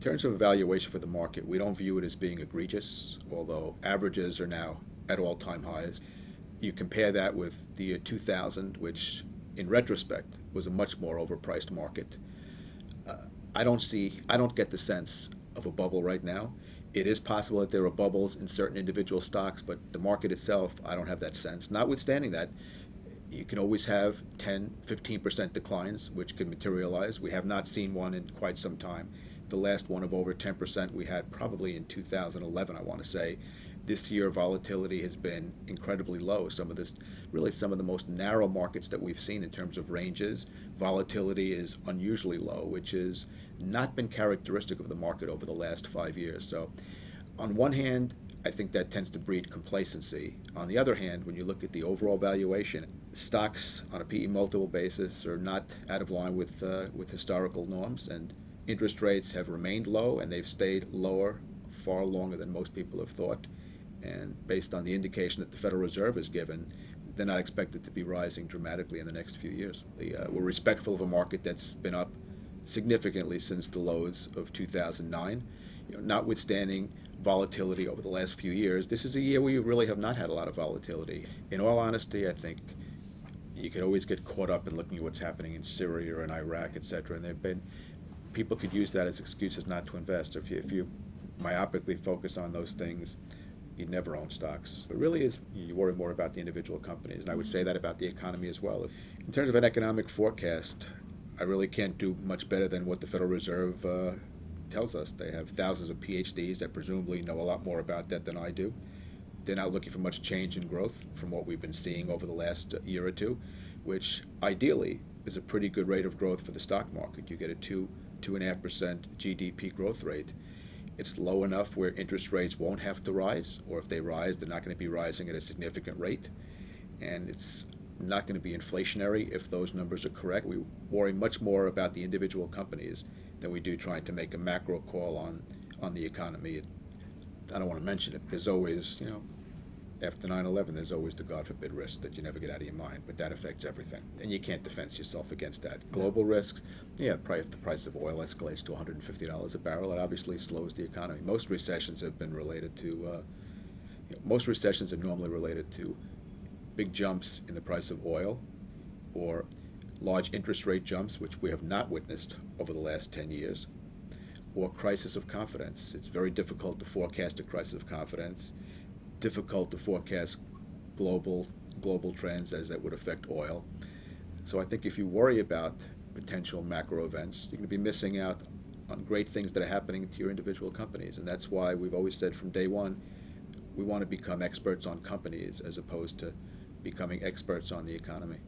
In terms of evaluation for the market, we don't view it as being egregious, although averages are now at all time highs. You compare that with the year 2000, which in retrospect was a much more overpriced market. Uh, I don't see, I don't get the sense of a bubble right now. It is possible that there are bubbles in certain individual stocks, but the market itself, I don't have that sense. Notwithstanding that, you can always have 10, 15% declines, which can materialize. We have not seen one in quite some time. The last one of over 10% we had probably in 2011, I want to say. This year, volatility has been incredibly low. Some of this, really, some of the most narrow markets that we've seen in terms of ranges, volatility is unusually low, which has not been characteristic of the market over the last five years. So, on one hand, I think that tends to breed complacency. On the other hand, when you look at the overall valuation, stocks on a PE multiple basis are not out of line with uh, with historical norms, and interest rates have remained low, and they've stayed lower far longer than most people have thought. And based on the indication that the Federal Reserve has given, they're not expected to be rising dramatically in the next few years. The, uh, we're respectful of a market that's been up significantly since the lows of 2009. You know, notwithstanding volatility over the last few years, this is a year where you really have not had a lot of volatility. In all honesty, I think you could always get caught up in looking at what's happening in Syria or in Iraq, et cetera. And there've been people could use that as excuses not to invest. If you, if you myopically focus on those things, you never own stocks. It really is you worry more about the individual companies, and I would say that about the economy as well. In terms of an economic forecast, I really can't do much better than what the Federal Reserve uh, tells us. They have thousands of PhDs that presumably know a lot more about that than I do. They're not looking for much change in growth from what we've been seeing over the last year or two, which ideally is a pretty good rate of growth for the stock market. You get a two, two and a half percent GDP growth rate. It's low enough where interest rates won't have to rise, or if they rise, they're not going to be rising at a significant rate. And it's not going to be inflationary if those numbers are correct. We worry much more about the individual companies than we do trying to make a macro call on, on the economy. I don't want to mention it. There's always, you know, after 9-11, there's always the God forbid risk that you never get out of your mind, but that affects everything. And you can't defend yourself against that. Global risks, yeah, if the price of oil escalates to $150 a barrel, it obviously slows the economy. Most recessions have been related to, uh, you know, most recessions are normally related to big jumps in the price of oil or large interest rate jumps, which we have not witnessed over the last 10 years, or crisis of confidence. It's very difficult to forecast a crisis of confidence, difficult to forecast global global trends as that would affect oil. So I think if you worry about potential macro events, you're going to be missing out on great things that are happening to your individual companies. And that's why we've always said from day one, we want to become experts on companies as opposed to becoming experts on the economy.